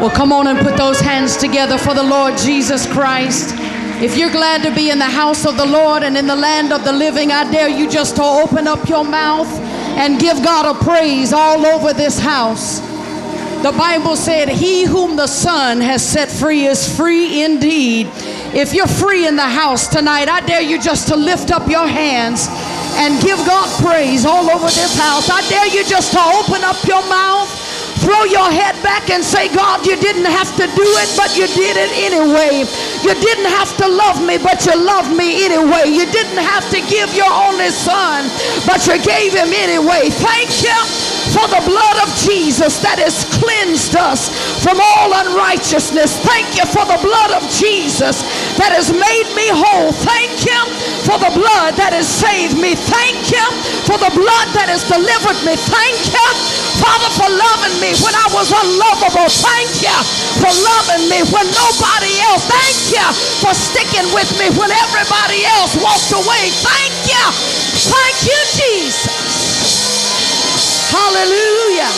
Well, come on and put those hands together for the Lord Jesus Christ. If you're glad to be in the house of the Lord and in the land of the living, I dare you just to open up your mouth and give God a praise all over this house. The Bible said, He whom the Son has set free is free indeed. If you're free in the house tonight, I dare you just to lift up your hands and give God praise all over this house. I dare you just to open up your mouth throw your head back and say, God, you didn't have to do it, but you did it anyway. You didn't have to love me, but you loved me anyway. You didn't have to give your only son, but you gave him anyway. Thank you for the blood of Jesus that has cleansed us from all unrighteousness. Thank you for the blood of Jesus that has made me whole. Thank you for the blood that has saved me. Thank you for the blood that has delivered me. Thank you, Father, for loving me when I was unlovable. Thank you for loving me when nobody else. Thank you for sticking with me when everybody else walked away. Thank you. Thank you, Jesus. Hallelujah.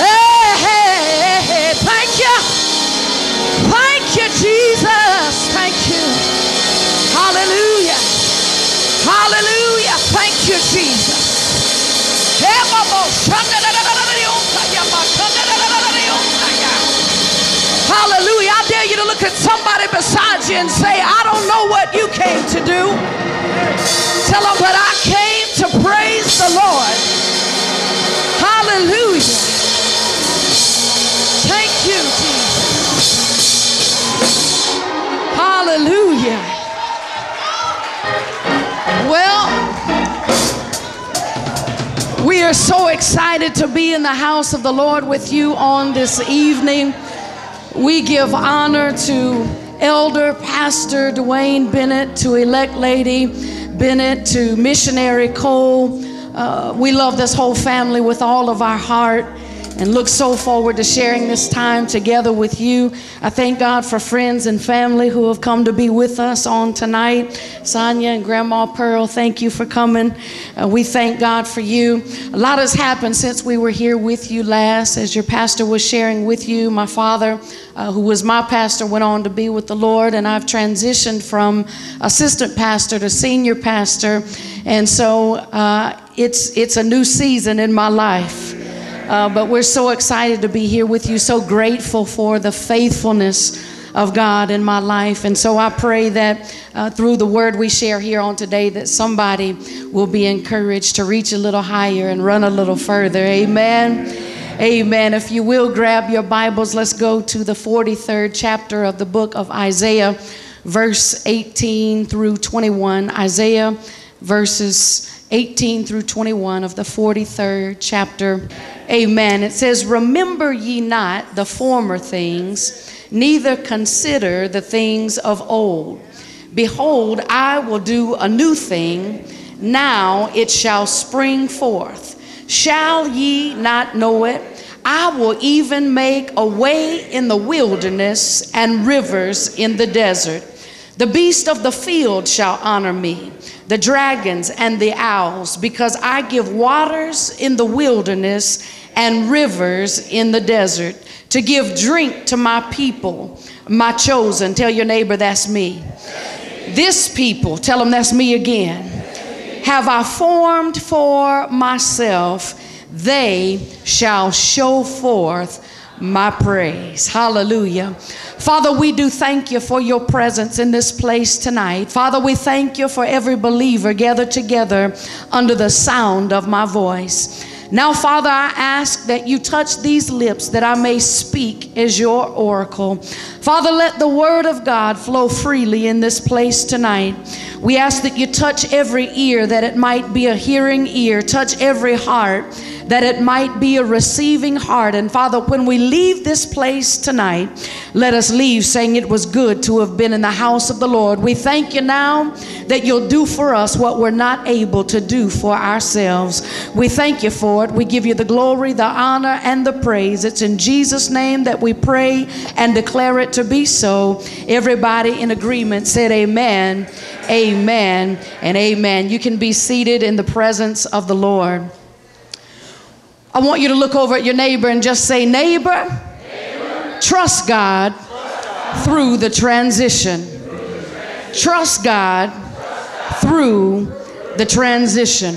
Hey, hey, hey, thank you. Thank you, Jesus. Thank you. Hallelujah. Hallelujah. Thank you, Jesus. Hallelujah. I dare you to look at somebody beside you and say, I don't know what you came to do. Tell them, but I came to praise the Lord. Excited to be in the house of the Lord with you on this evening. We give honor to Elder Pastor Duane Bennett, to elect lady Bennett, to missionary Cole. Uh, we love this whole family with all of our heart and look so forward to sharing this time together with you. I thank God for friends and family who have come to be with us on tonight. Sonia and Grandma Pearl, thank you for coming. Uh, we thank God for you. A lot has happened since we were here with you last, as your pastor was sharing with you. My father, uh, who was my pastor, went on to be with the Lord, and I've transitioned from assistant pastor to senior pastor. And so uh, it's, it's a new season in my life. Uh, but we're so excited to be here with you, so grateful for the faithfulness of God in my life. And so I pray that uh, through the word we share here on today, that somebody will be encouraged to reach a little higher and run a little further. Amen. Amen. If you will grab your Bibles, let's go to the 43rd chapter of the book of Isaiah, verse 18 through 21. Isaiah, verses 18 through 21 of the 43rd chapter. Amen. It says, Remember ye not the former things, neither consider the things of old. Behold, I will do a new thing. Now it shall spring forth. Shall ye not know it? I will even make a way in the wilderness and rivers in the desert. The beast of the field shall honor me the dragons and the owls, because I give waters in the wilderness and rivers in the desert to give drink to my people, my chosen. Tell your neighbor that's me. This people, tell them that's me again, have I formed for myself. They shall show forth my praise. Hallelujah. Father, we do thank you for your presence in this place tonight. Father, we thank you for every believer gathered together under the sound of my voice. Now, Father, I ask that you touch these lips that I may speak as your oracle. Father, let the word of God flow freely in this place tonight. We ask that you touch every ear, that it might be a hearing ear, touch every heart that it might be a receiving heart. And Father, when we leave this place tonight, let us leave saying it was good to have been in the house of the Lord. We thank you now that you'll do for us what we're not able to do for ourselves. We thank you for it. We give you the glory, the honor, and the praise. It's in Jesus' name that we pray and declare it to be so. Everybody in agreement said, Amen, Amen, and Amen. You can be seated in the presence of the Lord. I want you to look over at your neighbor and just say, Neighbor, Trust God through the transition. Trust God through the transition.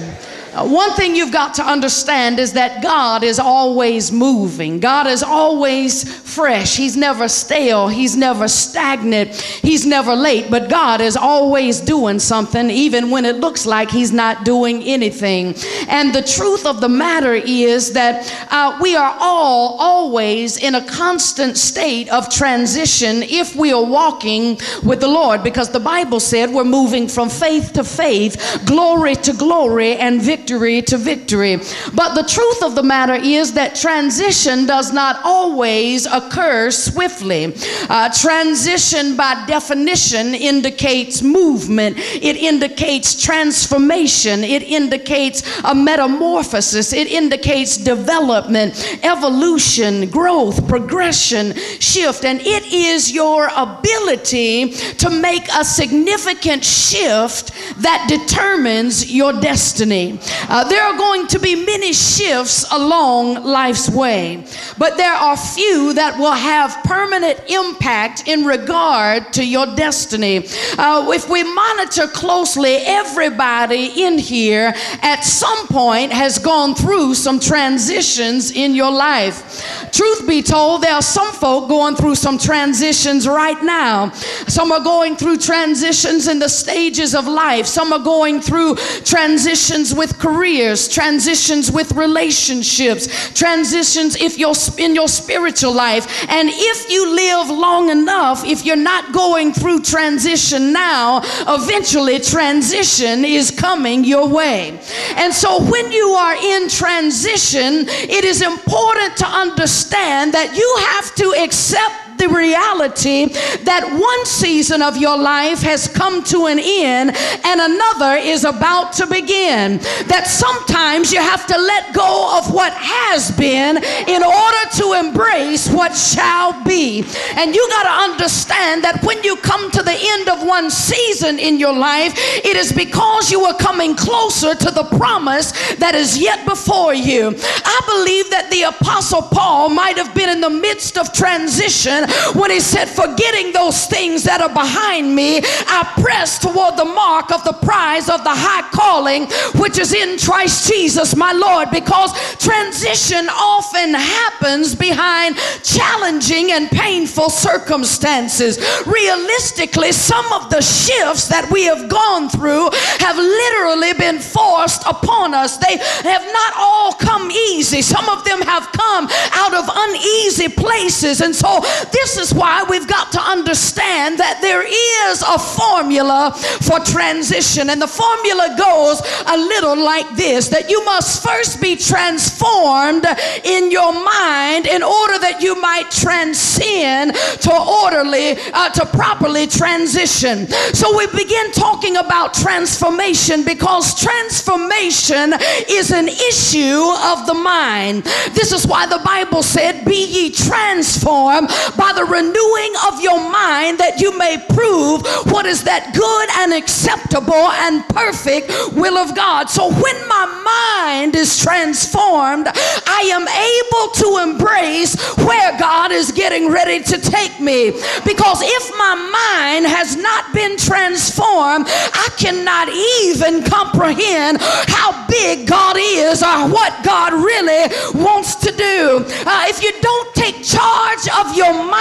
One thing you've got to understand is that God is always moving. God is always fresh. He's never stale. He's never stagnant. He's never late. But God is always doing something, even when it looks like He's not doing anything. And the truth of the matter is that uh, we are all always in a constant state of transition if we are walking with the Lord, because the Bible said we're moving from faith to faith, glory to glory, and victory victory to victory. But the truth of the matter is that transition does not always occur swiftly. Uh, transition, by definition, indicates movement, it indicates transformation, it indicates a metamorphosis, it indicates development, evolution, growth, progression, shift. And it is your ability to make a significant shift that determines your destiny. Uh, there are going to be many shifts along life's way, but there are few that will have permanent impact in regard to your destiny. Uh, if we monitor closely, everybody in here at some point has gone through some transitions in your life. Truth be told, there are some folk going through some transitions right now. Some are going through transitions in the stages of life, some are going through transitions with careers, transitions with relationships, transitions if you're in your spiritual life. And if you live long enough, if you're not going through transition now, eventually transition is coming your way. And so when you are in transition, it is important to understand that you have to accept the reality that one season of your life has come to an end and another is about to begin. That sometimes you have to let go of what has been in order to embrace what shall be. And you got to understand that when you come to the end of one season in your life, it is because you are coming closer to the promise that is yet before you. I believe that the Apostle Paul might have been in the midst of transition when he said, Forgetting those things that are behind me, I press toward the mark of the prize of the high calling which is in Christ Jesus, my Lord, because transition often happens behind challenging and painful circumstances. Realistically, some of the shifts that we have gone through have literally been forced upon us. They have not all come easy, some of them have come out of uneasy places. And so, this is why we've got to understand that there is a formula for transition. And the formula goes a little like this that you must first be transformed in your mind in order that you might transcend to orderly, uh, to properly transition. So we begin talking about transformation because transformation is an issue of the mind. This is why the Bible said, Be ye transformed by the renewing of your mind that you may prove what is that good and acceptable and perfect will of God. So when my mind is transformed, I am able to embrace where God is getting ready to take me. Because if my mind has not been transformed, I cannot even comprehend how big God is or what God really wants to do. Uh, if you don't take charge of your mind,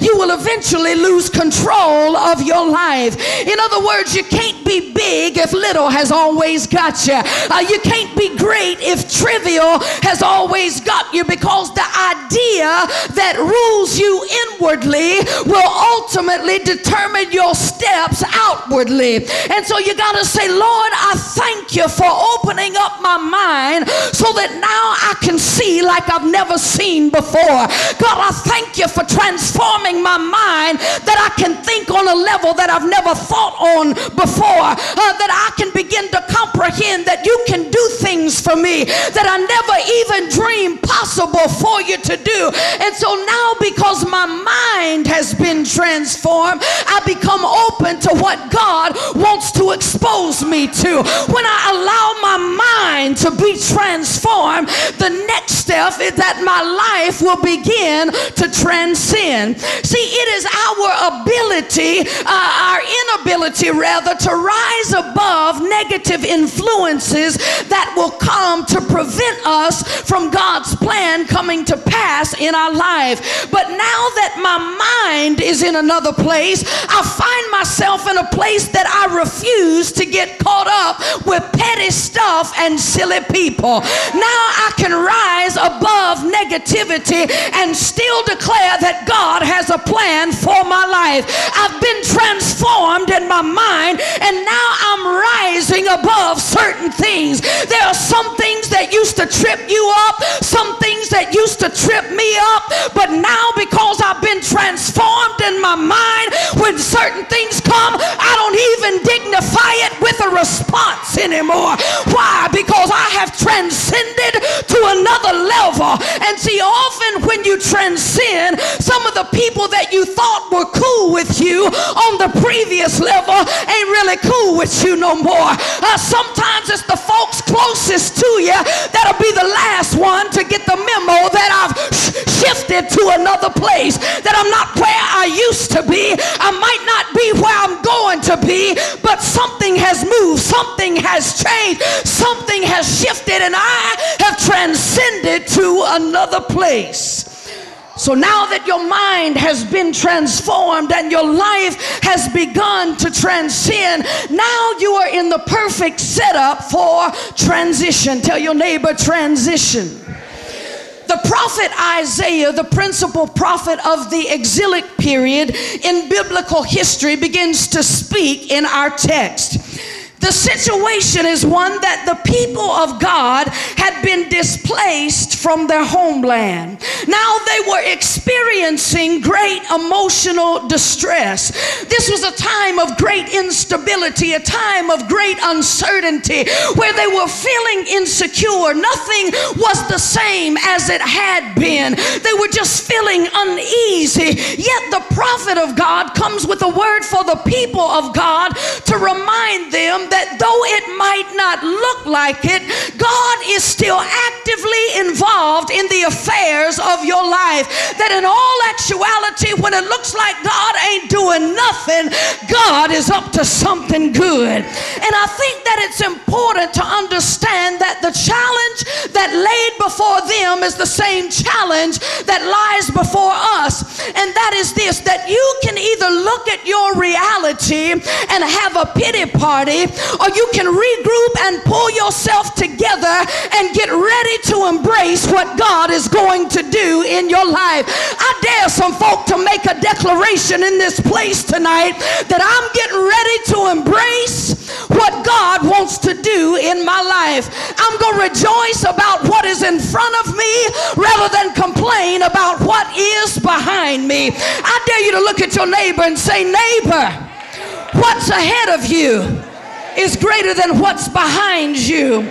you will eventually lose control of your life. In other words, you can't be big if little has always got you. Uh, you can't be great if trivial has always got you because the idea that rules you inwardly will ultimately determine your steps outwardly. And so you got to say, Lord, I thank you for opening up my mind so that now I can see like I've never seen before. God, I thank you for transforming my mind that I can think on a level that I've never thought on before, uh, that I can begin to comprehend that you can do things for me that I never even dreamed possible for you to do. And so now, because my mind has been transformed, I become open to what God wants to expose me to. When I allow my mind to be transformed, the next step is that my life will begin to transcend. See, it is our ability, uh, our inability rather, to rise above negative influences that will come to prevent us from God's plan coming to pass in our life. But now that my mind is in another place, I find myself in a place that I refuse to get caught up with petty stuff and silly people. Now I can rise above negativity and still declare that God has a plan for my life. I've been transformed in my mind and now I'm rising above certain things. There are some things that used to trip you up, some things that used to trip me up, but now because I've been transformed in my mind, when certain things come, I don't even dignify it with a response anymore. Why? Because I have transcended to another level. And see, often when you transcend, some of the people that you thought were cool with you on the previous level ain't really cool with you no more. Uh, sometimes it's the folks closest to you that'll be the last one to get the memo that I've sh- shifted to another place, that I'm not where I used to be. I might not be where I'm going to be, but something has moved, something has changed, something has shifted, and I have transcended to another place. So now that your mind has been transformed and your life has begun to transcend, now you are in the perfect setup for transition. Tell your neighbor, transition. The prophet Isaiah, the principal prophet of the exilic period in biblical history, begins to speak in our text. The situation is one that the people of God had been displaced from their homeland. Now they were experiencing great emotional distress. This was a time of great instability, a time of great uncertainty where they were feeling insecure. Nothing was the same as it had been. They were just feeling uneasy. Yet the prophet of God comes with a word for the people of God to remind them that though it might not look like it, God is still actively involved in the affairs of your life. That in all actuality, when it looks like God ain't doing nothing, God is up to something good. And I think that it's important to understand that the challenge that laid before them is the same challenge that lies before us. And that is this that you can either look at your reality and have a pity party, or you can regroup and pull yourself together and get ready to embrace what God is going to do in your life. I dare some folk to make a declaration in this place tonight that I'm getting ready to embrace what God wants to do in my life. I'm going to rejoice about what is in front of me rather than complain about what is behind me. I dare you to look at your neighbor and say, Neighbor, what's ahead of you? Is greater than what's behind you.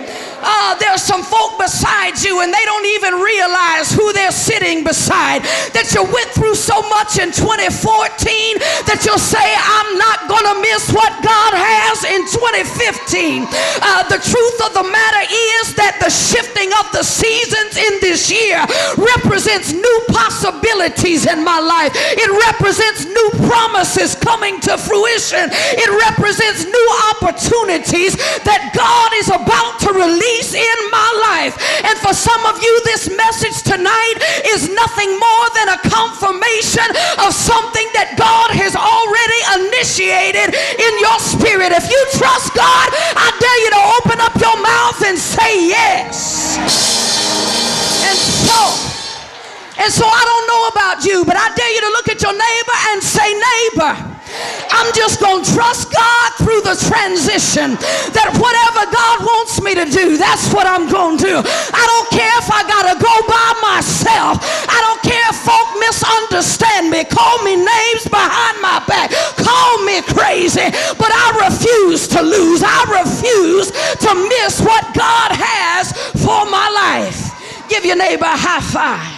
Uh, there's some folk beside you and they don't even realize who they're sitting beside. That you went through so much in 2014 that you'll say, I'm not going to miss what God has in 2015. Uh, the truth of the matter is that the shifting of the seasons in this year represents new possibilities in my life. It represents new promises coming to fruition. It represents new opportunities that God is about to release release in my life. And for some of you, this message tonight is nothing more than a confirmation of something that God has already initiated in your spirit. If you trust God, I dare you to open up your mouth and say yes. And so, and so I don't know about you, but I dare you to look at your neighbor and say, neighbor. I'm just going to trust God through the transition that whatever God wants me to do, that's what I'm going to do. I don't care if I got to go by myself. I don't care if folk misunderstand me, call me names behind my back, call me crazy, but I refuse to lose. I refuse to miss what God has for my life. Give your neighbor a high five.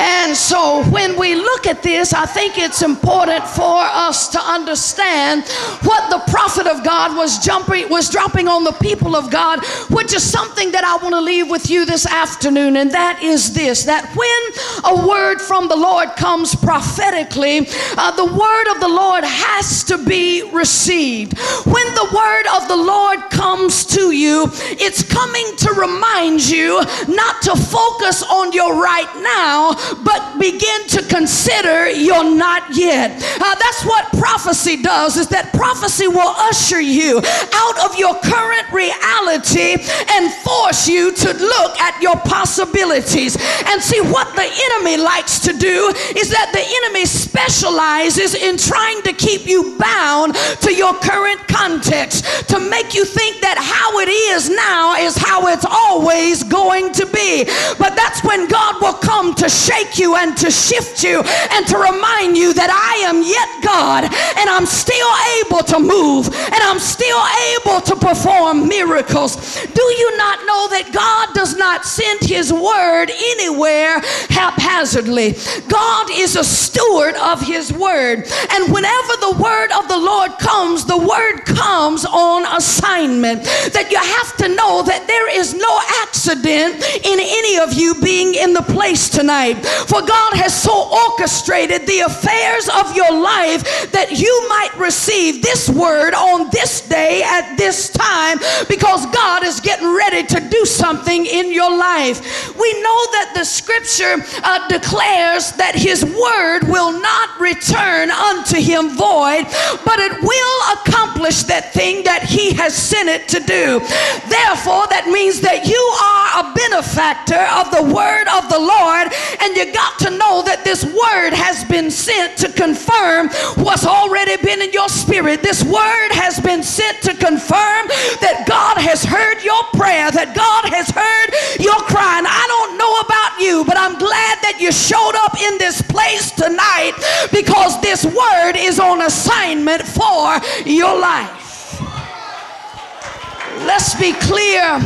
And so when we look at this, I think it's important for us to understand what the prophet of God was jumping was dropping on the people of God, which is something that I want to leave with you this afternoon, and that is this that when a word from the Lord comes prophetically, uh, the word of the Lord has to be received. When the word of the Lord comes to you, it's coming to remind you not to focus on your right now, but begin to consider you're not yet. Uh, that's what prophecy does is that prophecy will usher you out of your current reality and force you to look at your possibilities. And see what the enemy likes to do is that the enemy specializes in trying to keep you bound to your current context, to make you think that how it is now is how it's always going to be. But that's when God will come to shake shake you and to shift you and to remind you that I am yet God and I'm still able to move and I'm still able to perform miracles. Do you not know that God does not send his word anywhere haphazardly? God is a steward of his word. And whenever the word of the Lord comes, the word comes on assignment. That you have to know that there is no accident in any of you being in the place tonight. For God has so orchestrated the affairs of your life that you might receive this word on this day at this time because God is getting ready to do something in your life. We know that the scripture uh, declares that his word will not return unto him void, but it will accomplish that thing that he has sent it to do. Therefore, that means that you are a benefactor of the word of the Lord and you got to know that this word has been sent to confirm what's already been in your spirit. This word has been sent to confirm that God has heard your prayer, that God has heard your cry. And I don't know about you, but I'm glad that you showed up in this place tonight because this word is on assignment for your life. Let's be clear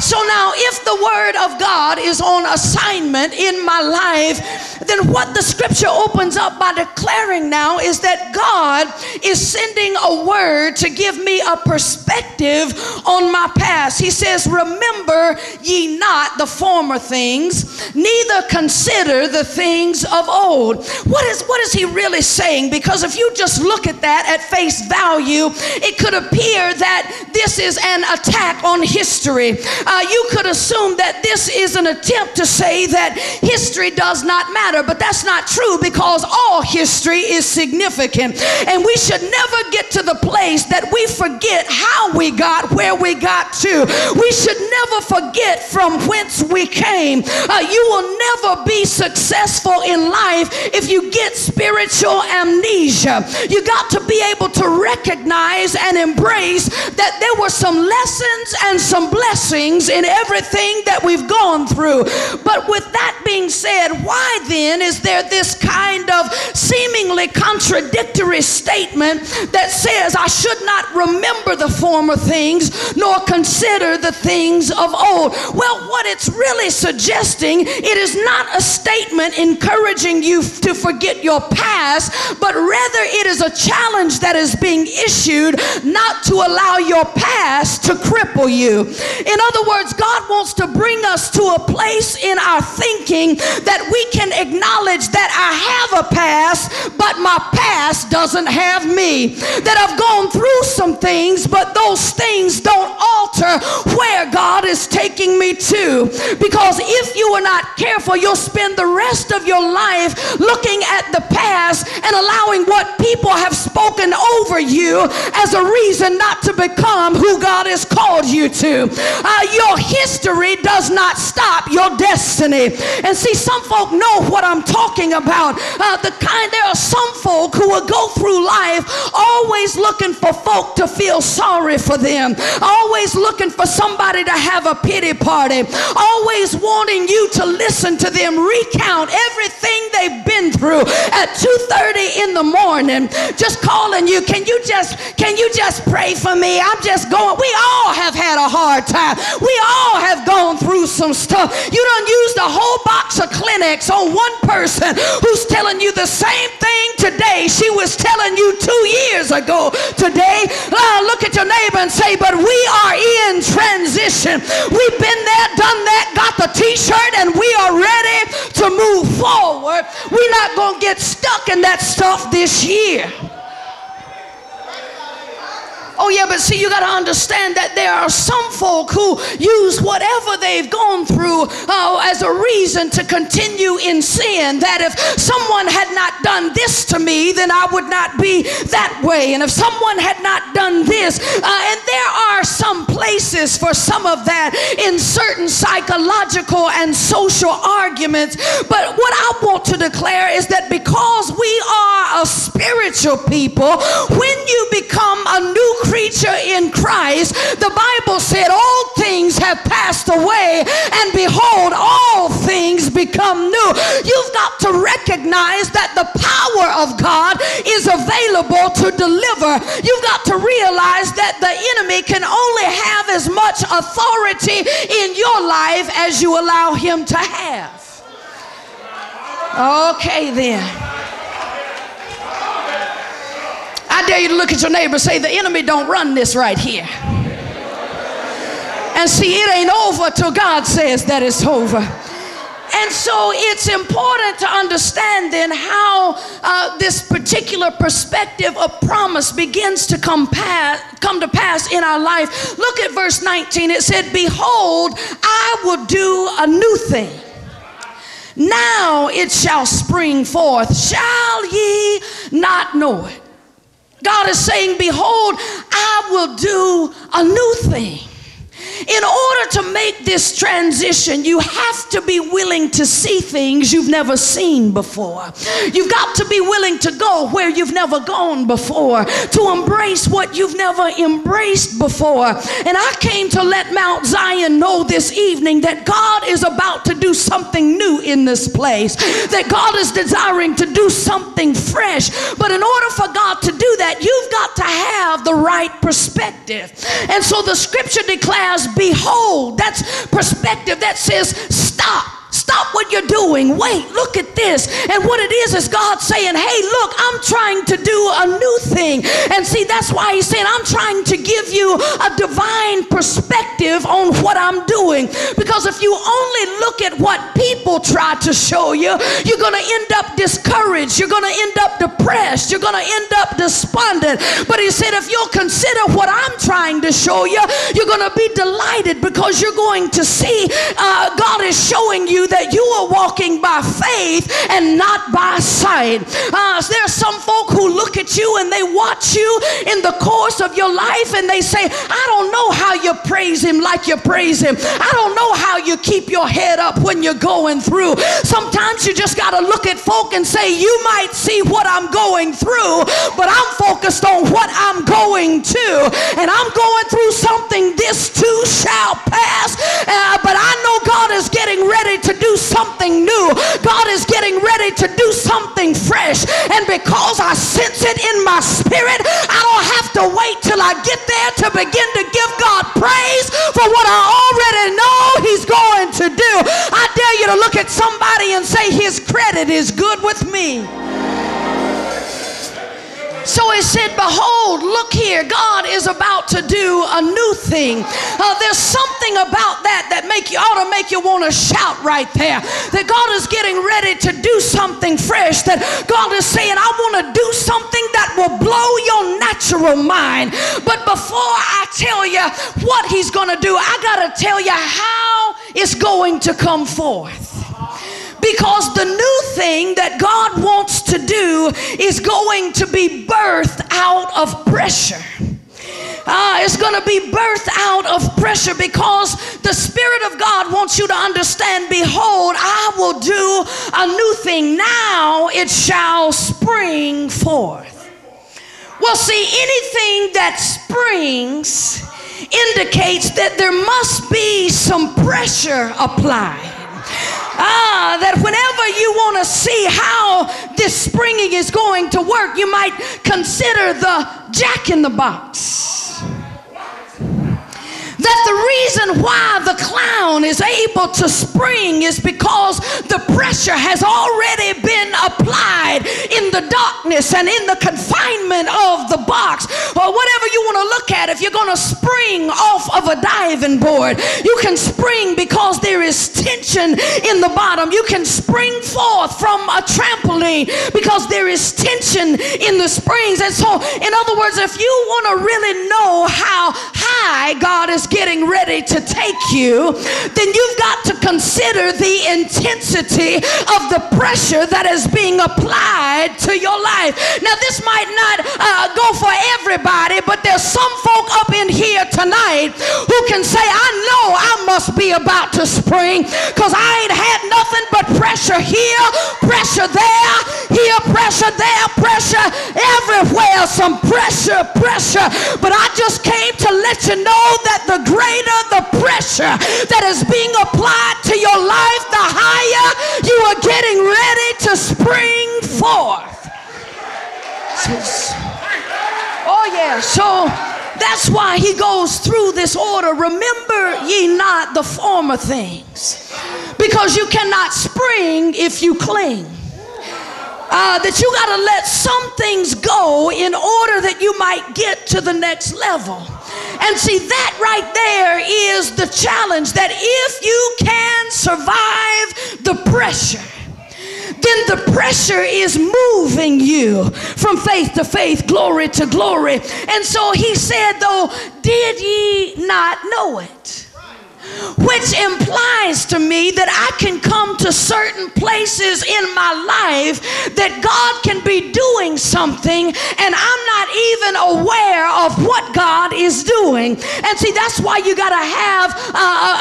so now, if the word of God is on assignment in my life, then what the scripture opens up by declaring now is that God is sending a word to give me a perspective on my past. He says, Remember ye not the former things, neither consider the things of old. What is, what is he really saying? Because if you just look at that at face value, it could appear that this is an attack on history. Uh, you could assume that this is an attempt to say that history does not matter but that's not true because all history is significant. And we should never get to the place that we forget how we got where we got to. We should never forget from whence we came. Uh, you will never be successful in life if you get spiritual amnesia. You got to be able to recognize and embrace that there were some lessons and some blessings in everything that we've gone through. But with that being said, why then? then is there this kind of seemingly contradictory statement that says, I should not remember the former things nor consider the things of old. Well, what it's really suggesting, it is not a statement encouraging you to forget your past, but rather it is a challenge that is being issued not to allow your past to cripple you. In other words, God wants to bring us to a place in our thinking that we can acknowledge that I have a past, but my past doesn't have me. That I've gone through some things, but those things don't alter where God is taking me to. Because if you are not careful, you'll spend the rest of your life looking at the past and allowing what people have spoken over you as a reason not to become who God has called you to. Uh, your history does not stop your destiny. And see, some folk know what I'm talking about. Uh, the kind, there are some folk who will go through life always looking for folk to feel sorry for them, always looking for somebody to have a pity party, always wanting you to listen to them recount everything they've been through at 2:30 in the morning, just calling you. Can you just can you just pray for me? I'm just going. We all have had a hard time. We all have gone through some stuff. You don't use the whole box of Kleenex on one person who's telling you the same thing today she was telling you two years ago today. Uh, look at your neighbor and say, but we are in transition. We've been there, done that, got the t-shirt, and we are ready to move forward. We're not going to get stuck in that stuff this year. Oh, yeah, but see, you got to understand that there are some folk who use whatever they've gone through uh, as a reason to continue in sin. That if someone had not done this to me, then I would not be that way. And if someone had not done this, uh, and there are some places for some of that in certain psychological and social arguments. But what I want to declare is that because we are a spiritual people, when you become a new creature in Christ, the Bible said, All things have passed away, and behold, all things become new. You've got to recognize that the power of God is available to deliver. You've got to realize that the enemy can only have as much authority in your life as you allow him to have. Okay, then. I dare you to look at your neighbor say, The enemy don't run this right here. And see, it ain't over till God says that it's over. And so it's important to understand then how uh, this particular perspective of promise begins to come, pass, come to pass in our life. Look at verse 19. It said, Behold, I will do a new thing. Now it shall spring forth. Shall ye not know it? God is saying, Behold, I will do a new thing. In order to make this transition, you have to be willing to see things you've never seen before. You've got to be willing to go where you've never gone before, to embrace what you've never embraced before. And I came to let Mount Zion know this evening that God is about to do something new in this place, that God is desiring to do something fresh. But in order for God to do that, you've got to have the right perspective. And so the scripture declares behold. That's perspective that says stop. Stop what you're doing. Wait, look at this. And what it is is God saying, Hey, look, I'm trying to do a new thing. And see, that's why He's saying, I'm trying to give you a divine perspective on what I'm doing. Because if you only look at what people try to show you, you're going to end up discouraged. You're going to end up depressed. You're going to end up despondent. But He said, if you'll consider what I'm trying to show you, you're going to be delighted because you're going to see uh, God is showing you you that you are walking by faith and not by sight. Uh, there are some folk who look at you and they watch you in the course of your life and they say, I don't know how you praise him like you praise him. I don't know how you keep your head up when you're going through. Sometimes you just got to look at folk and say, You might see what I'm going through, but I'm focused on what I'm going to. And I'm going through something, this too shall pass. Uh, but I know God is getting ready to to do something new. God is getting ready to do something fresh. And because I sense it in my spirit, I don't have to wait till I get there to begin to give God praise for what I already know He's going to do. I dare you to look at somebody and say, His credit is good with me. So he said, Behold, look here, God is about to do a new thing. Uh, there's something about that that make you ought to make you want to shout right there. That God is getting ready to do something fresh. That God is saying, I want to do something that will blow your natural mind. But before I tell you what he's going to do, I got to tell you how it's going to come forth. Because the new thing that God wants to do is going to be birthed out of pressure. Uh, it's going to be birthed out of pressure because the Spirit of God wants you to understand Behold, I will do a new thing. Now it shall spring forth. Well, see, anything that springs indicates that there must be some pressure applied. Ah, that whenever you want to see how this springing is going to work, you might consider the jack in the box that the reason why the clown is able to spring is because the pressure has already been applied in the darkness and in the confinement of the box or whatever you want to look at. If you're going to spring off of a diving board, you can spring because there is tension in the bottom. You can spring forth from a trampoline because there is tension in the springs. And so, in other words, if you want to really know how high God is getting ready to take you, then you've got to consider the intensity of the pressure that is being applied to your life. Now, this might not uh, go for everybody, but there's some folk up in here tonight who can say, I know I must be about to spring because I ain't had nothing but pressure here, pressure there, here, pressure there, pressure everywhere, some pressure, pressure. But I just came to let you know that the greater the pressure that is being applied to your life, the higher you are getting ready to spring forth. Oh, yeah. So that's why he goes through this order. Remember ye not the former things, because you cannot spring if you cling. Uh, that you got to let some things go in order that you might get to the next level. And see, that right there is the challenge that if you can survive the pressure, then the pressure is moving you from faith to faith, glory to glory. And so he said, though, did ye not know it? Which implies to me that I can come to certain places in my life that God can be doing something and I'm not even aware of what God is doing. And see, that's why you got to have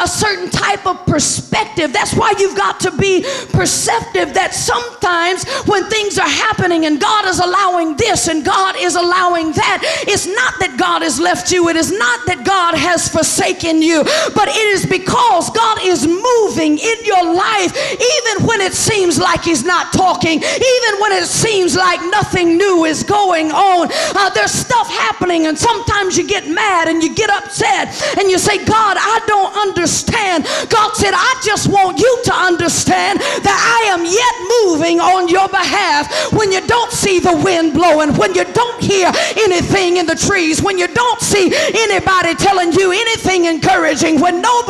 a certain type of perspective. That's why you've got to be perceptive that sometimes when things are happening and God is allowing this and God is allowing that, it's not that God has left you, it is not that God has forsaken you, but it is because God is moving in your life, even when it seems like He's not talking, even when it seems like nothing new is going on. Uh, there's stuff happening, and sometimes you get mad and you get upset and you say, God, I don't understand. God said, I just want you to understand that I am yet moving on your behalf when you don't see the wind blowing, when you don't hear anything in the trees, when you don't see anybody telling you anything encouraging, when nobody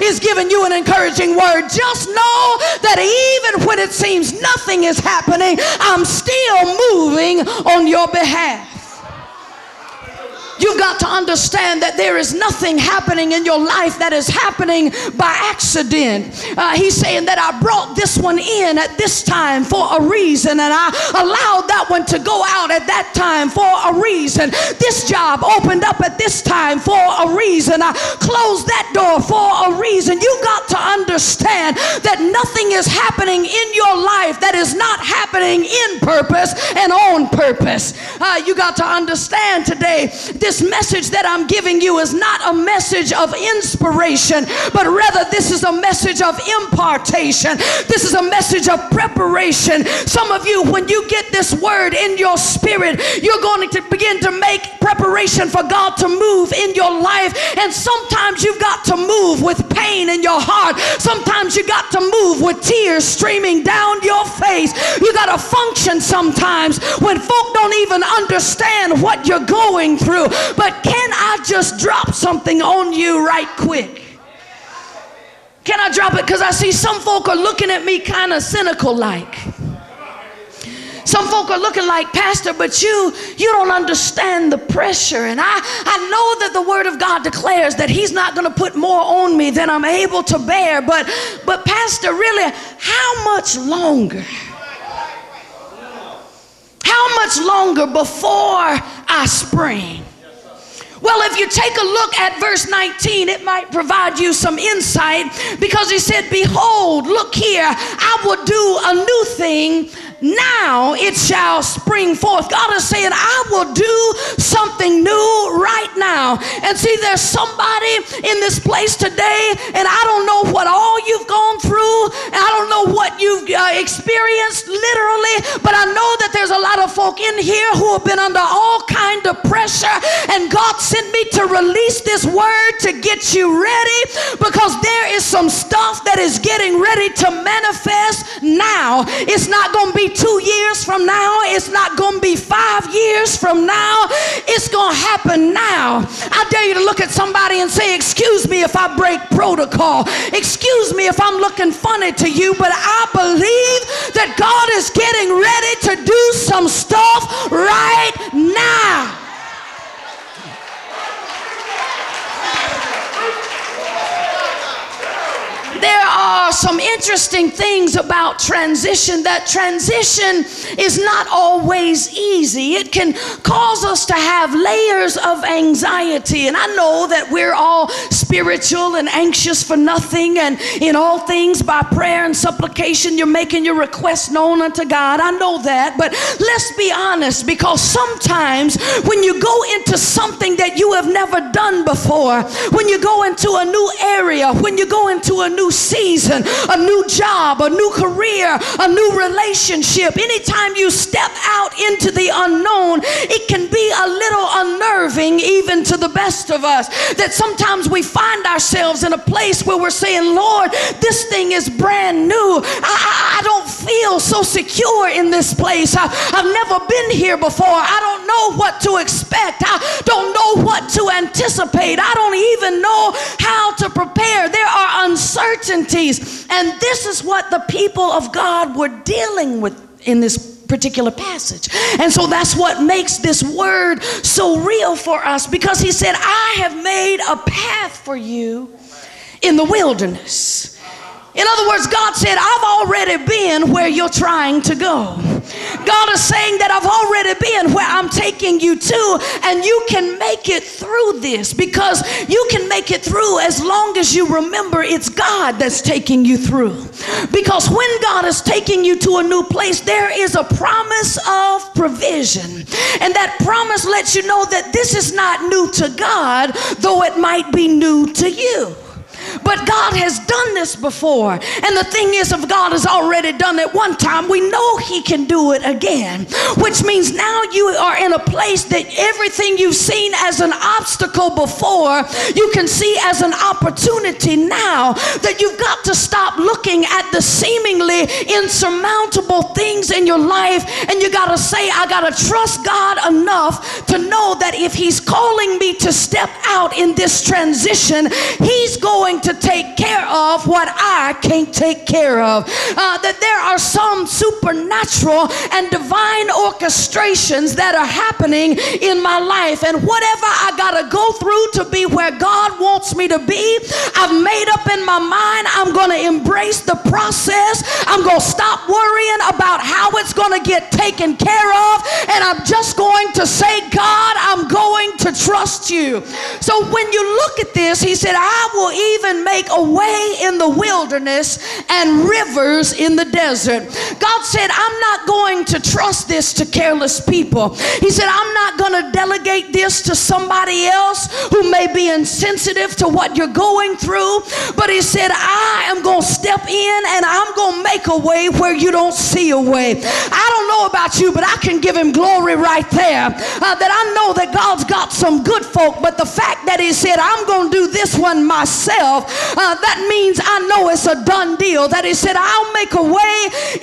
is giving you an encouraging word, just know that even when it seems nothing is happening, I'm still moving on your behalf. You've got to understand that there is nothing happening in your life that is happening by accident. Uh, he's saying that I brought this one in at this time for a reason, and I allowed that one to go out at that time for a reason. This job opened up at this time for a reason. I closed that door for a reason. You've got to understand that nothing is happening in your life that is not happening in purpose and on purpose. Uh, you got to understand today this this message that I'm giving you is not a message of inspiration, but rather this is a message of impartation. This is a message of preparation. Some of you, when you get this word in your spirit, you're going to begin to make preparation for God to move in your life. And sometimes you've got to move with pain in your heart. Sometimes you got to move with tears streaming down your face. You got to function sometimes when folk don't even understand what you're going through. But can I just drop something on you right quick? Can I drop it? Because I see some folk are looking at me kind of cynical like. Some folk are looking like, Pastor, but you you don't understand the pressure. And I, I know that the word of God declares that He's not going to put more on me than I'm able to bear. But but Pastor, really, how much longer? How much longer before I spring? Well, if you take a look at verse 19, it might provide you some insight because he said, Behold, look here, I will do a new thing now it shall spring forth. God is saying, I will do something new right now. And see, there's somebody in this place today, and I don't know what all you've gone through, and I don't know what you've uh, experienced literally, but I know that there's a lot of folk in here who have been under all kind of pressure, and God sent me to release this word to get you ready because there is some stuff that is getting ready to manifest now. It's not going to be two years from now. It's not going to be five years from now. It's going to happen now. I dare you to look at somebody and say, Excuse me if I break protocol. Excuse me if I'm looking funny to you, but I believe that God is getting ready to do some stuff right now. There are some interesting things about transition that transition is not always easy. It can cause us to have layers of anxiety. And I know that we're all spiritual and anxious for nothing, and in all things by prayer and supplication, you're making your request known unto God. I know that, but let's be honest because sometimes when you go into something that you have never done before, when you go into a new area, when you go into a new season, a new job, a new career, a new relationship. Anytime you step out into the unknown, it can be a little unnerving, even to the best of us. That sometimes we find ourselves in a place where we're saying, Lord, this thing is brand new. I, feel so secure in this place. I, I've never been here before. I don't know what to expect. I don't know what to anticipate. I don't even know how to prepare. There are uncertainties. And this is what the people of God were dealing with in this particular passage. And so that's what makes this word so real for us because he said, I have made a path for you in the wilderness. In other words, God said, I've already been where you're trying to go. God is saying that I've already been where I'm taking you to, and you can make it through this because you can make it through as long as you remember it's God that's taking you through. Because when God is taking you to a new place, there is a promise of provision. And that promise lets you know that this is not new to God, though it might be new to you. But God has done this before. And the thing is, if God has already done it one time, we know He can do it again. Which means now you are in a place that everything you've seen as an obstacle before, you can see as an opportunity now. That you've got to stop looking at the seemingly insurmountable things in your life and you got to say, I got to trust God enough to know that if He's calling me to step out in this transition, He's going going to take care of what I can't take care of. Uh, that there are some supernatural and divine orchestrations that are happening in my life. And whatever I got to go through to be where God wants me to be, I've made up in my mind I'm going to embrace the process. I'm going to stop worrying about how it's going to get taken care of. And I'm just going to say, God, I'm going to trust you. So when you look at this, he said, I will even make a way in the wilderness and rivers in the desert. God said, I'm not going to trust this to careless people. He said, I'm not going to delegate this to somebody else who may be insensitive to what you're going through. But He said, I am going to step in and I'm going to make a way where you don't see a way. I don't know about you, but I can give Him glory right there. Uh, that I know that God's got some good folk, but the fact that He said, I'm going to do this one myself uh, that means I know it's a done deal. That he said, I'll make a way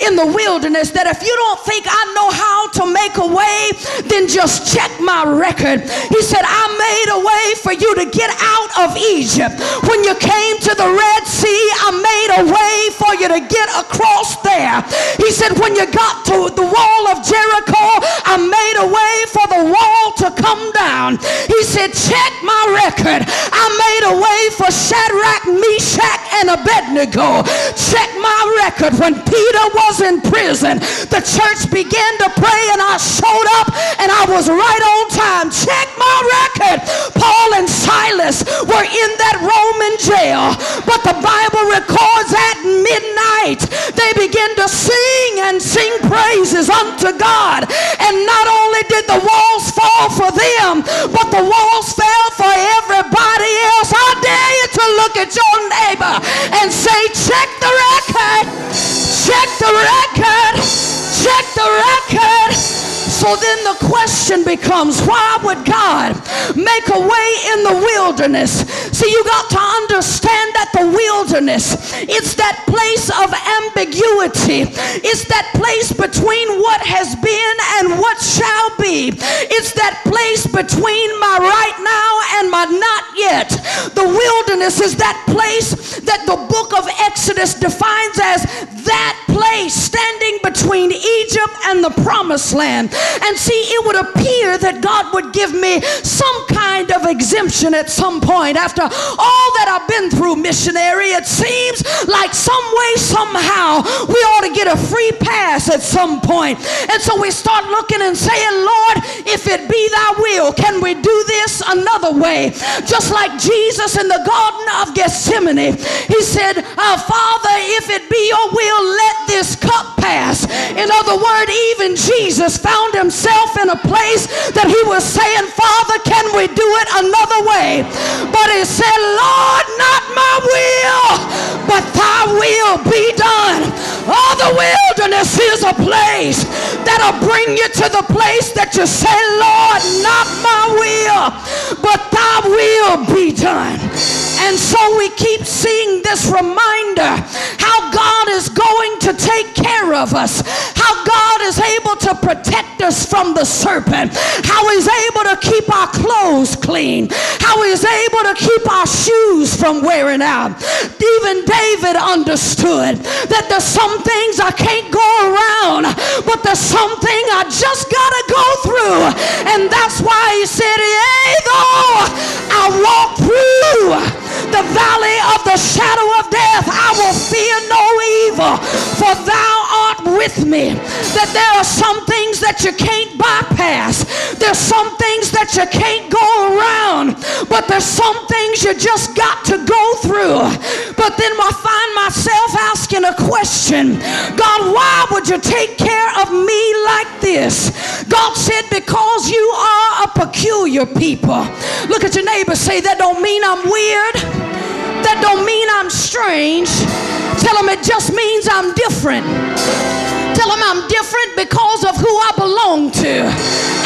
in the wilderness. That if you don't think I know how to make a way, then just check my record. He said, I made a way for you to get out of Egypt. When you came to the Red Sea, I made a way for you to get across there. He said, when you got to the wall of Jericho, I made a way for the wall to come down. He said, check my record. I made a way for Shadrach, Meshach, and Abednego. Check my record. When Peter was in prison, the church began to pray and I showed up and I was right on time. Check my record. Paul and Silas were in that Roman jail, but the Bible records at midnight they began to sing and sing praises unto God. And not only did the walls fall for them, but the walls fell for everybody else. I dare you to look at your neighbor and say, check the record, check the record, check the record. So then the question becomes why would God make a way in the wilderness? See, you got to understand that the wilderness, it's that place of ambiguity. It's that place between what has been and what shall be. It's that place between my right now and my not yet. The wilderness is that place that the book of Exodus defines as that place standing between Egypt and the promised land. And see, it would appear that God would give me some kind of exemption at some point. After all that I've been through, missionary, it seems like some way, somehow, we ought to get a free pass at some point. And so we start looking and saying, Lord, if it be thy will, can we do this another way? Just like Jesus in the Garden of Gethsemane, he said, uh, Father, if it be your will, let this cup pass. In other words, even Jesus found himself in a place that he was saying, Father, can we do it another way? But he said, Lord, not my will, but thy will be done. Oh, the wilderness is a place that'll bring you to the place that you say, Lord, not my will, but thy will be done. And so we keep seeing this reminder how God is going to take care of us, how God is able to protect us from the serpent, how He's able to keep our clothes clean, how He's able to keep our shoes from wearing out. Even David understood that there's some things I can't go around, but there's something I just got to go through. And that's why he said, Yea, though I walk through the valley of the shadow of death, I will fear no evil, for thou with me. That there are some things that you can't bypass, there's some things that you can't go around, but there's some things you just got to go through. But then I find myself asking a question God, why would you take care of me like this? God said, Because you are a peculiar people. Look at your neighbor, say, That don't mean I'm weird. That don't mean I'm strange. Tell them it just means I'm different. Tell them I'm different because of who I belong to.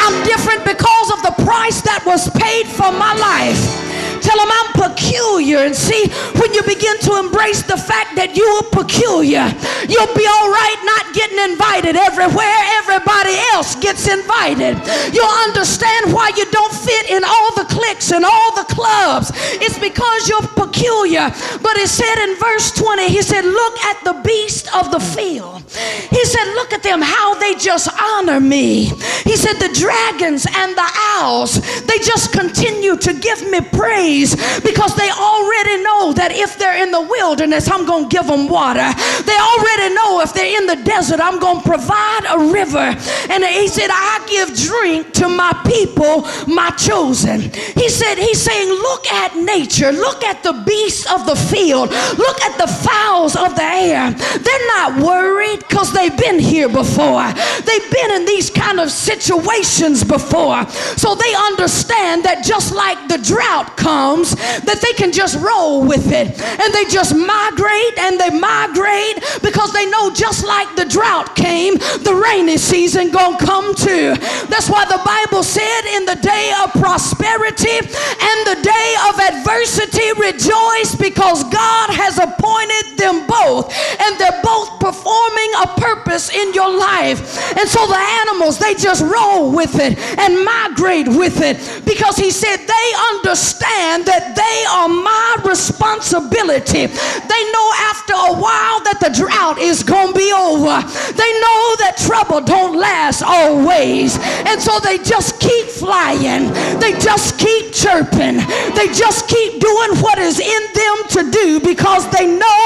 I'm different because of the price that was paid for my life. Tell them I'm peculiar. And see, when you begin to embrace the fact that you are peculiar, you'll be all right not getting invited everywhere everybody else gets invited. You'll understand why you don't fit in all the cliques and all the clubs. It's because you're peculiar. But it said in verse 20, he said, Look at the beast of the field. He said, Look at them, how they just honor me. He said, The dragons and the owls, they just continue to give me praise because they already know that if they're in the wilderness, I'm going to give them water. They already know if they're in the desert, I'm going to provide a river. And he said, I give drink to my people, my chosen. He said, He's saying, Look at nature, look at the beasts of the field, look at the fowls of the air. They're not worried because they've been here before. They've been in these kind of situations before. So they understand that just like the drought comes, comes that they can just roll with it and they just migrate and they migrate because they know just like the drought came, the rainy season gonna come too. That's why the Bible said in the day of prosperity and the day of adversity, rejoice because God has appointed them both and they're both performing a purpose in your life. And so the animals, they just roll with it and migrate with it because He said they understand understand that they are my responsibility. They know after a while that the drought is going to be over. They know that trouble don't last always. And so they just keep flying. They just keep chirping. They just keep doing what is in them to do because they know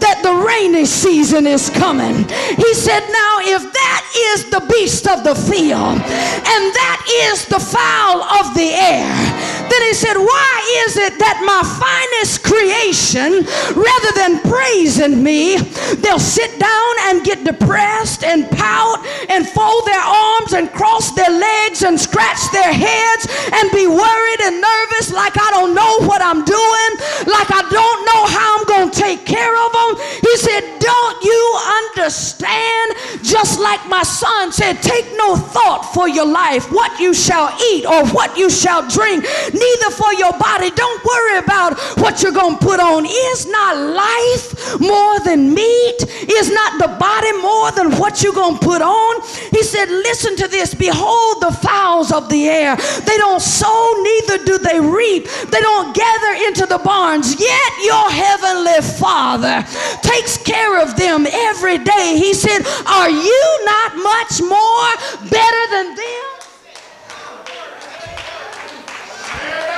that the rainy season is coming. He said, Now, if that is the beast of the field and that is the fowl of the air, then he said, Why is it that my finest creation, rather than praising me, they'll sit down and get depressed and pout and fold their arms and cross their legs and scratch their heads and be worried and nervous like I don't know what I'm doing, like I don't know how I'm going to take care of them? He said, Don't you understand? Just like my son said, Take no thought for your life, what you shall eat or what you shall drink, neither for your body. Don't worry about what you're going to put on. Is not life more than meat? Is not the body more than what you're going to put on? He said, Listen to this. Behold the fowls of the air. They don't sow, neither do they reap. They don't gather into the barns. Yet your heavenly Father takes care of them every day. He said, Are you not much more better than them?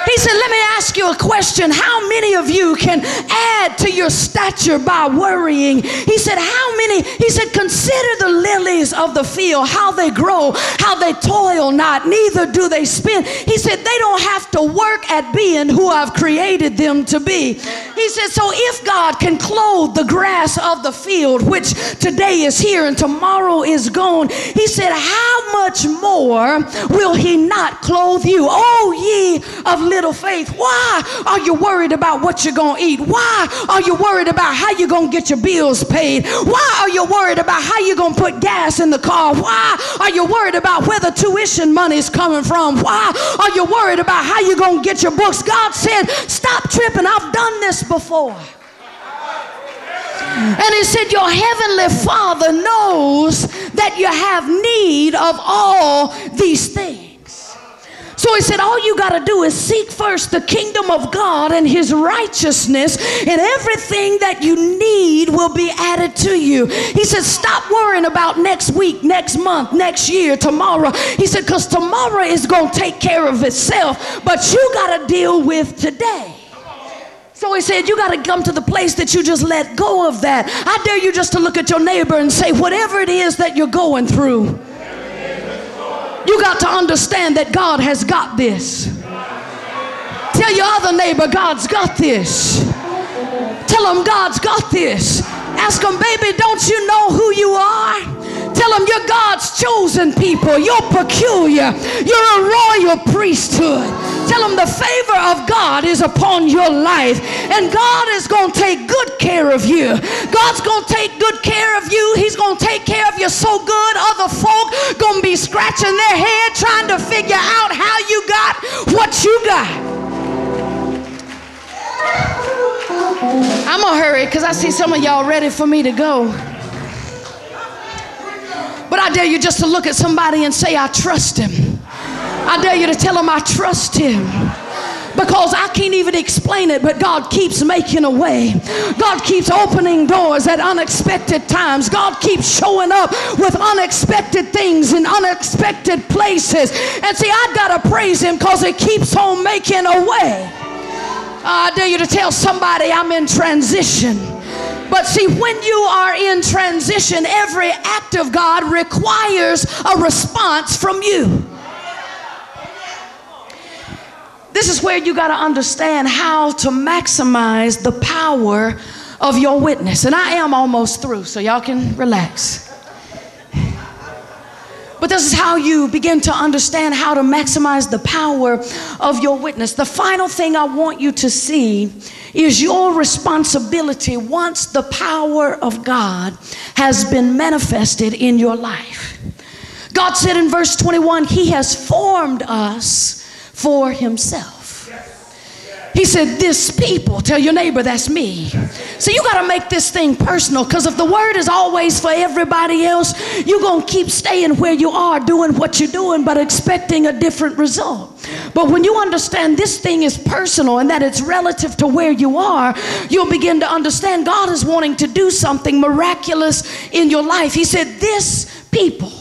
He said, Let me ask you a question. How many of you can add to your stature by worrying? He said, How many? He said, Consider the lilies of the field, how they grow, how they toil not, neither do they spin. He said, They don't have to work at being who I've created them to be. He said, So if God can clothe the grass of the field, which today is here and tomorrow is gone, he said, How much more will he not clothe you? Oh, ye of little faith. Why are you worried about what you're going to eat? Why are you worried about how you're going to get your bills paid? Why are you worried about how you're going to put gas in the car? Why are you worried about where the tuition money is coming from? Why are you worried about how you're going to get your books? God said, Stop tripping. I've done this before. And he said, Your heavenly Father knows that you have need of all these things. So he said, All you got to do is seek first the kingdom of God and his righteousness, and everything that you need will be added to you. He said, Stop worrying about next week, next month, next year, tomorrow. He said, Because tomorrow is going to take care of itself, but you got to deal with today. So he said, You got to come to the place that you just let go of that. I dare you just to look at your neighbor and say, Whatever it is that you're going through, you got to understand that God has got this. Tell your other neighbor, God's got this. Tell them God's got this. Ask them, baby, don't you know who you are? Tell them you're God's chosen people. You're peculiar. You're a royal priesthood. Tell them the favor of God is upon your life. And God is going to take good care of you. God's going to take good care of you. He's going to take care of you so good. Other folk going to be scratching their head trying to figure out how you got what you got. I'm gonna hurry because I see some of y'all ready for me to go. But I dare you just to look at somebody and say, I trust him. I dare you to tell him, I trust him because I can't even explain it, but God keeps making a way. God keeps opening doors at unexpected times. God keeps showing up with unexpected things in unexpected places. And see, I gotta praise Him because He keeps on making a way. Uh, I dare you to tell somebody I'm in transition. But see, when you are in transition, every act of God requires a response from you. This is where you got to understand how to maximize the power of your witness. And I am almost through, so y'all can relax. But this is how you begin to understand how to maximize the power of your witness. The final thing I want you to see is your responsibility once the power of God has been manifested in your life. God said in verse 21 He has formed us for Himself. He said, This people, tell your neighbor that's me. So you got to make this thing personal because if the word is always for everybody else, you're going to keep staying where you are doing what you're doing but expecting a different result. But when you understand this thing is personal and that it's relative to where you are, you'll begin to understand God is wanting to do something miraculous in your life. He said, This people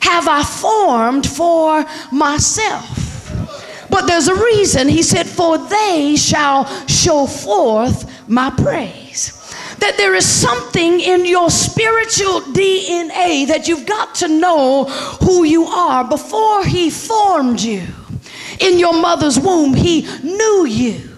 have I formed for myself. But there's a reason. He said, For they shall show forth my praise. That there is something in your spiritual DNA that you've got to know who you are. Before He formed you in your mother's womb, He knew you.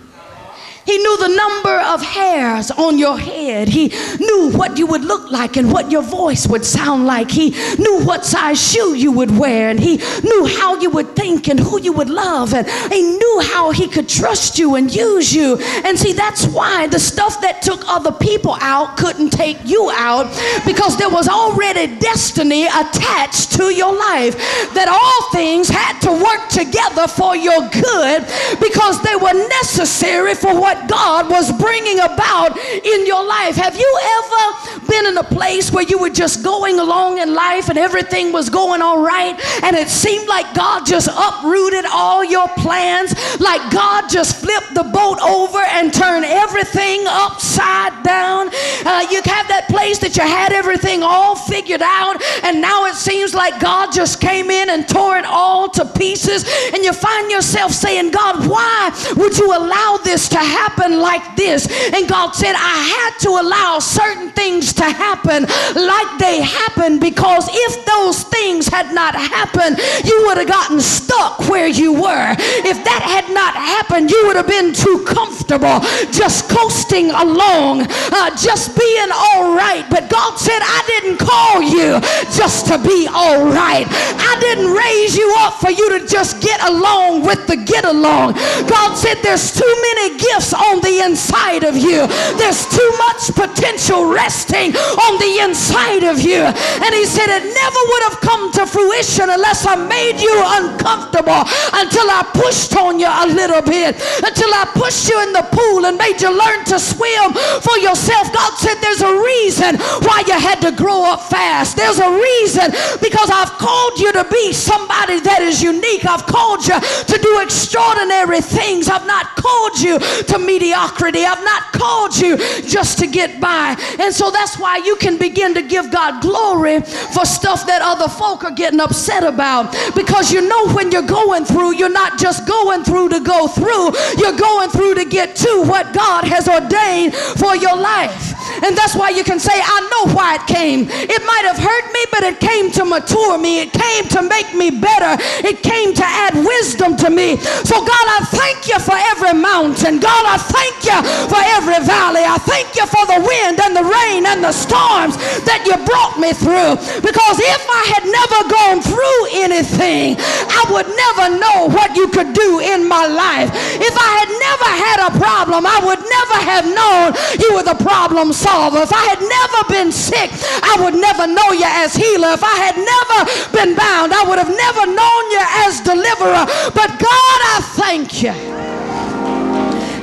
He knew the number of hairs on your head. He knew what you would look like and what your voice would sound like. He knew what size shoe you would wear and he knew how you would think and who you would love. And he knew how he could trust you and use you. And see, that's why the stuff that took other people out couldn't take you out because there was already destiny attached to your life. That all things had to work together for your good because they were necessary for what what God was bringing about in your life. Have you ever been in a place where you were just going along in life and everything was going all right and it seemed like God just uprooted all your plans, like God just flipped the boat over and turned everything upside down? Uh, you have that place that you had everything all figured out and now it seems like God just came in and tore it all to pieces and you find yourself saying, God, why would you allow this to happen? Happen like this. And God said, I had to allow certain things to happen like they happened because if those things had not happened, you would have gotten stuck where you were. If that had not happened, you would have been too comfortable just coasting along, uh, just being all right. But God said, I didn't call you just to be all right. I didn't raise you up for you to just get along with the get along. God said, There's too many gifts on the inside of you. There's too much potential resting on the inside of you. And he said, It never would have come to fruition unless I made you uncomfortable until I pushed on you a little bit, until I pushed you in the pool and made you learn to swim for yourself. God said, There's a reason why you had to grow up fast. There's a reason because I've called you to be somebody that is unique. I've called you to do extraordinary things. I've not called you to mediocrity. I've not called you just to get by. And so that's why you can begin to give God glory for stuff that other folk are getting upset about. Because you know when you're going through, you're not just going through to go through, you're going through to get to what God has ordained for your life. And that's why you can say, I know why it came. It might have hurt me, but it came to mature me. It came to make me better. It came to add wisdom to me. So, God, I thank you for every mountain. God, I thank you for every valley. I thank you for the wind and the rain and the storms that you brought me through. Because if I had never gone through anything, I would never know what you could do in my life. If I had never had a problem, I would never have known you were the problem solver. If I had never been sick, I would never know you as healer. If I had never been bound, I would have never known you as deliverer. But God, I thank you.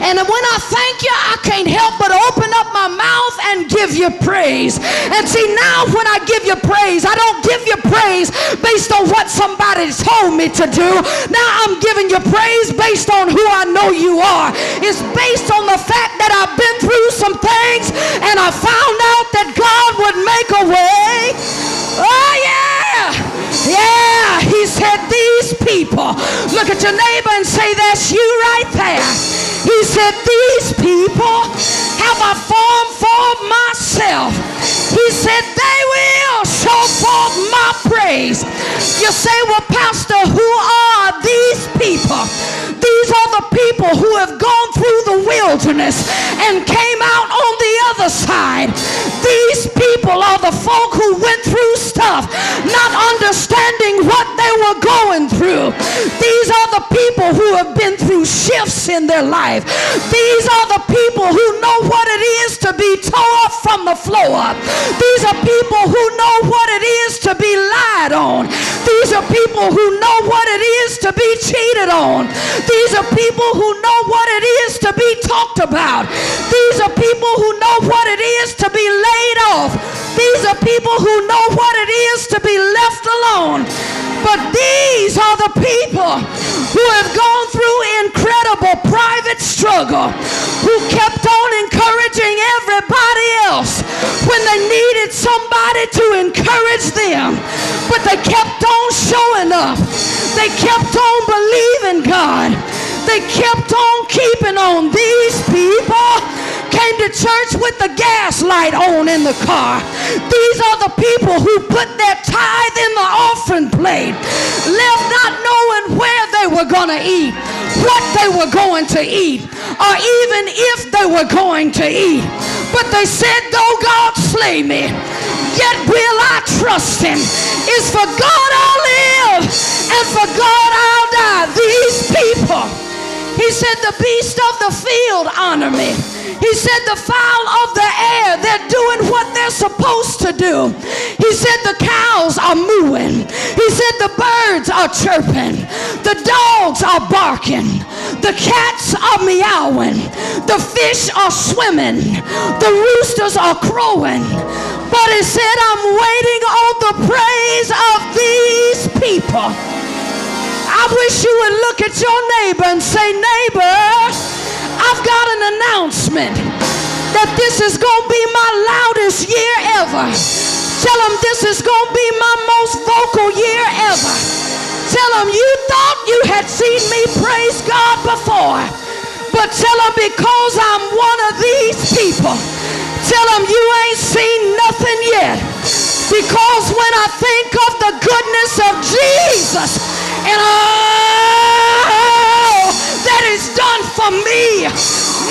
And when I thank you, I can't help but open up my mouth and give you praise. And see, now when I give you praise, I don't give you praise based on what somebody told me to do. Now I'm giving you praise based on who I know you are. It's based on the fact that I've been through some things and I found out that God would make a way. Oh, yeah. Yeah. He said, These people. Look at your neighbor and say, That's you right there. He said, These people have I formed for myself. He said, They will show forth my praise. You say, Well, Pastor, who are these people? These are the people who have gone through the wilderness and came out on the other side. These people are the folk who went through stuff, not understanding what they were going through. These are the people who have been through shifts in their life. These are the people who know what it is to be tore up from the floor. These are people who know what it is to be lied on. These are people who know what it is to be cheated on. These are people who know what it is to be talked about. These are people who know what it is to be laid off. These are people who know what it is to be left alone. But these are the people who have gone through incredible private struggle, who kept on encouraging everybody else when they needed somebody to encourage them. But they kept on showing up. They kept on believing God. They kept on keeping on. These people came to church with the gas light on in the car. These are the people who put their tithe in the offering plate, left not knowing where they were going to eat, what they were going to eat, or even if they were going to eat. But they said, though God slay me, yet will I trust him. It's for God I'll live, and for God I'll die. These people, he said, the beast of the field honor me. He said, the fowl of the air, they're doing what they're supposed to do. He said, the cows are mooing. He said, the birds are chirping. The dogs are barking. The cats are meowing. The fish are swimming. The roosters are crowing. But he said, I'm waiting on the praise of these people. I wish you would look at your neighbor and say, neighbor, I've got an announcement that this is going to be my loudest year ever. Tell them this is going to be my most vocal year ever. Tell them you thought you had seen me praise God before. But tell them because I'm one of these people, tell them you ain't seen nothing yet. Because when I think of the goodness of Jesus and all that is done for me.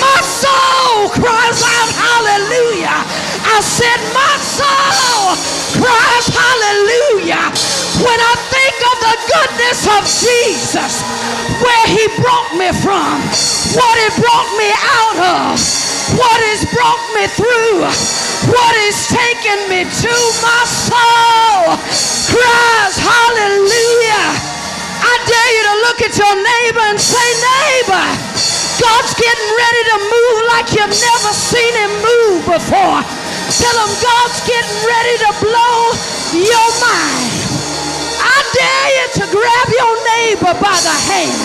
My soul cries out, hallelujah. I said, my soul cries hallelujah. When I think of the goodness of Jesus, where he brought me from, what he brought me out of, what has brought me through, what has taken me to, my soul cries hallelujah. I dare you to look at your neighbor and say, neighbor, God's getting ready to move like you've never seen him move before. Tell him God's getting ready to blow your mind. I dare you to grab your neighbor by the hand.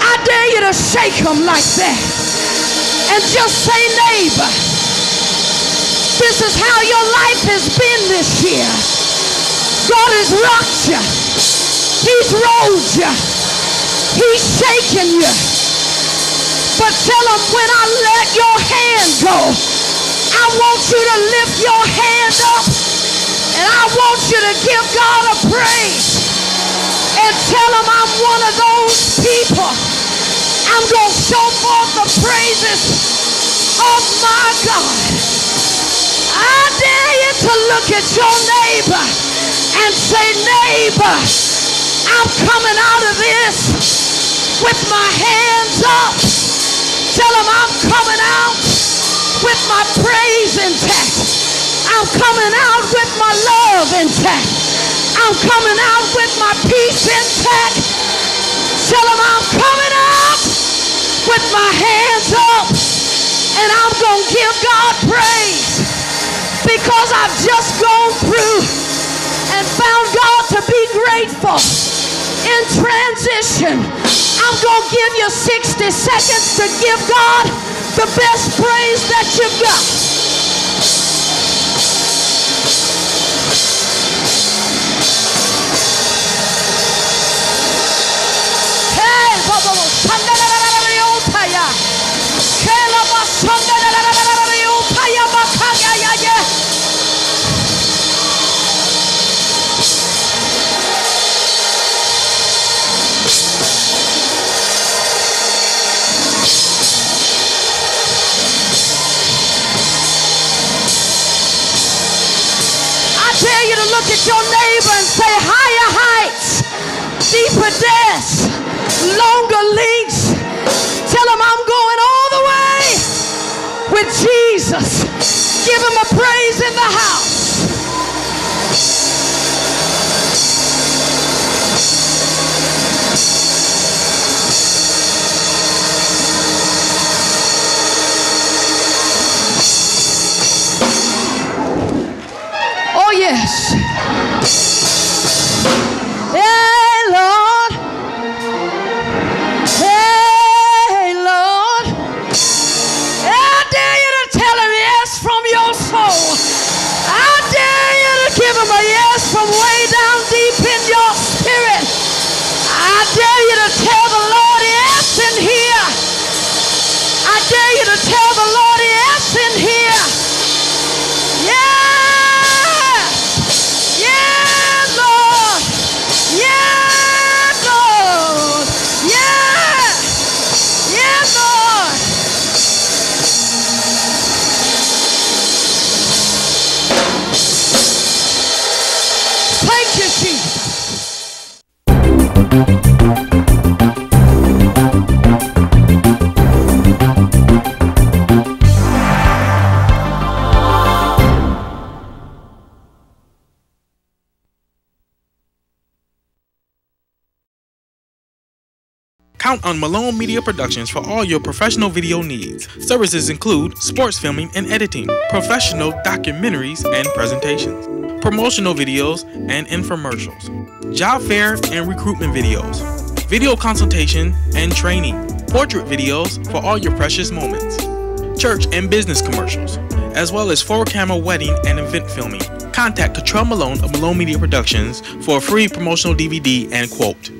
I dare you to shake him like that. And just say, neighbor, this is how your life has been this year. God has rocked you. He's rolled you. He's shaken you. But tell him when I let your hand go, I want you to lift your hand up and I want you to give God a praise and tell him I'm one of those people. I'm going to show forth the praises of my God. I dare you to look at your neighbor and say, neighbor, I'm coming out of this with my hands up. Tell them I'm coming out with my praise intact. I'm coming out with my love intact. I'm coming out with my peace intact. Tell them I'm coming out with my hands up and I'm going to give God praise because I've just gone through and found God to be grateful in transition. I'm going to give you 60 seconds to give God the best praise that you've got. look at your neighbor and say, higher heights, deeper depths, longer links. Tell him I'm going all the way with Jesus. Give him a praise in the house. On Malone Media Productions for all your professional video needs. Services include sports filming and editing, professional documentaries and presentations, promotional videos and infomercials, job fair and recruitment videos, video consultation and training, portrait videos for all your precious moments, church and business commercials, as well as four camera wedding and event filming. Contact Cotrell Malone of Malone Media Productions for a free promotional DVD and quote.